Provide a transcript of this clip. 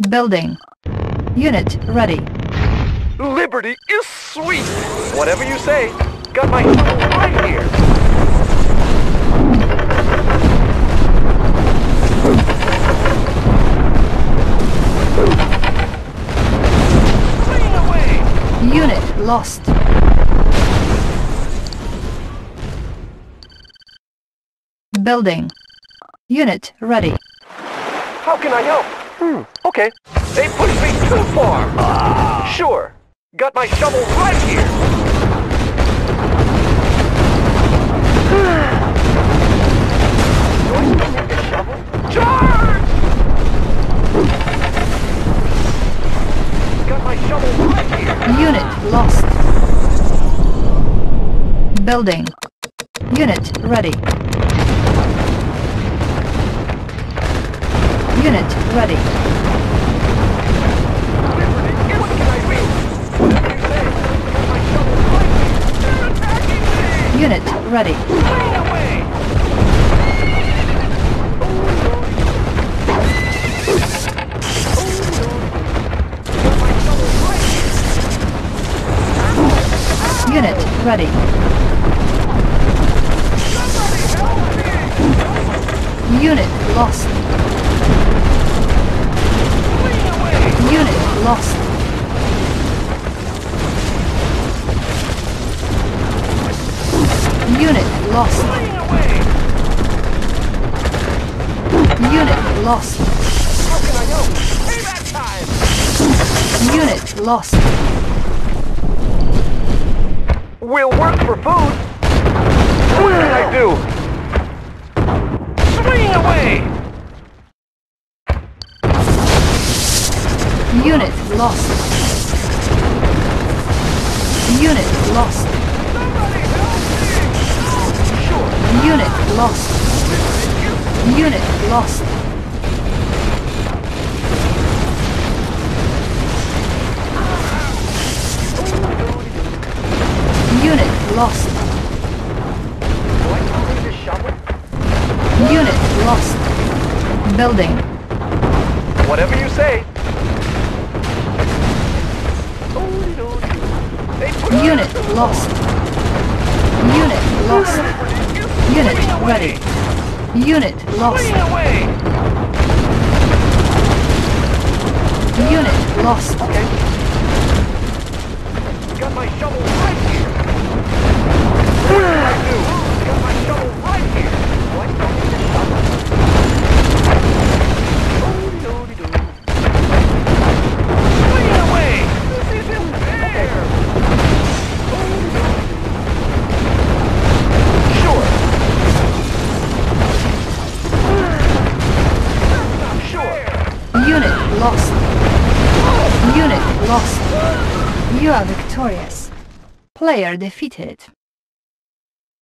Building. Unit ready. Liberty is sweet! Whatever you say. Got my right here. Clean away! Unit lost. Building. Unit ready. How can I help? Hmm, okay. They pushed me too far. Sure. Got my shovel right here. Do I still need the shovel? Charge! Got my shovel right here. Unit lost. Building. Unit ready. Attacking me! Unit ready. Unit ready. Unit lost. Lost. Unit lost. How can I help? Payback time! Unit lost. We'll work for food. What can I do? Swing away! Unit lost. Unit lost. Lost. Unit lost. Unit lost. Do I still need this shovel? Unit lost. Building. Whatever you say. They put me Unit lost. Unit lost. Unit ready. Unit lost. Unit lost. Okay. Got my shovel lost. You are victorious. Player defeated.